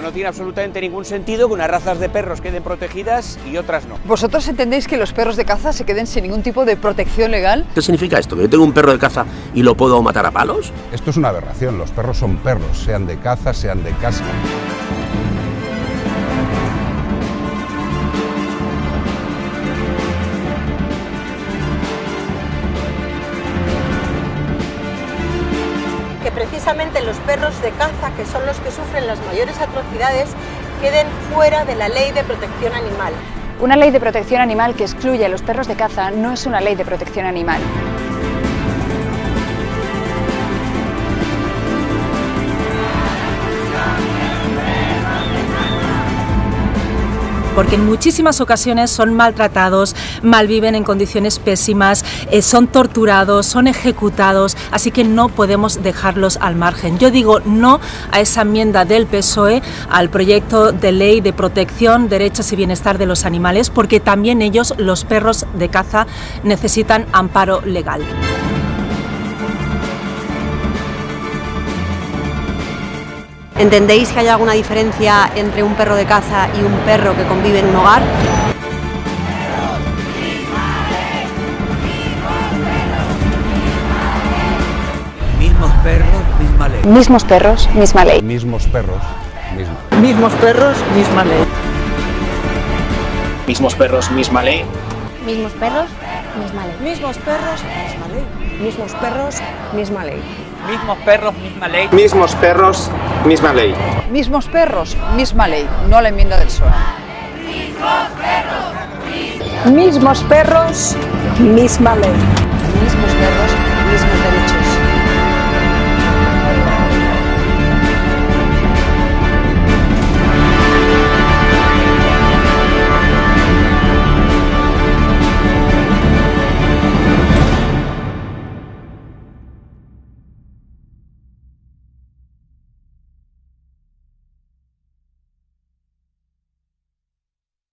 porque no tiene absolutamente ningún sentido que unas razas de perros queden protegidas y otras no. ¿Vosotros entendéis que los perros de caza se queden sin ningún tipo de protección legal? ¿Qué significa esto? ¿Que yo tengo un perro de caza y lo puedo matar a palos? Esto es una aberración, los perros son perros, sean de caza, sean de casa. Precisamente los perros de caza, que son los que sufren las mayores atrocidades, queden fuera de la ley de protección animal. Una ley de protección animal que excluye a los perros de caza no es una ley de protección animal. Porque en muchísimas ocasiones son maltratados, malviven en condiciones pésimas, eh, son torturados, son ejecutados, así que no podemos dejarlos al margen. Yo digo no a esa enmienda del PSOE al proyecto de ley de protección, derechos y bienestar de los animales, porque también ellos, los perros de caza, necesitan amparo legal. ¿Entendéis que hay alguna diferencia entre un perro de caza y un perro que convive en un hogar? Mismos perros, misma ley. Mismos perros, misma ley. Mismos perros, misma. Mismos perros, misma ley. Mismos perros, misma ley. Mismos perros, misma ley. Mismos perros, misma ley. Mismos perros, misma ley. Mismos perros, misma ley. Mismos perros, misma ley. Mismos perros, misma ley, no la enmienda del PSOE. Mismos perros, misma ley. Mismos perros, mismos derechos.